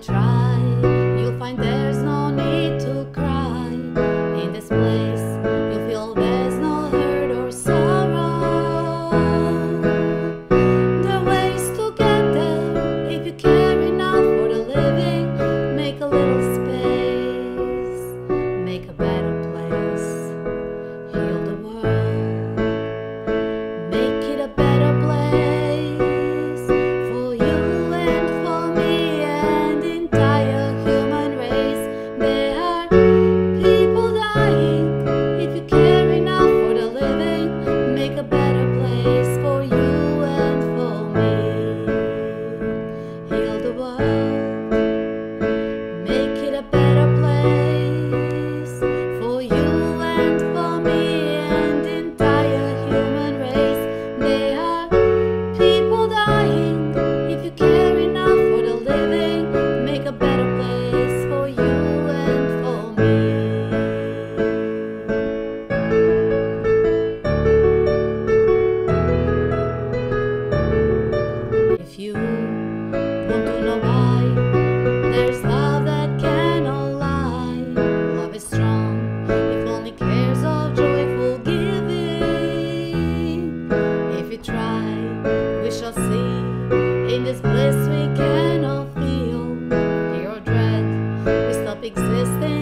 Try. this thing.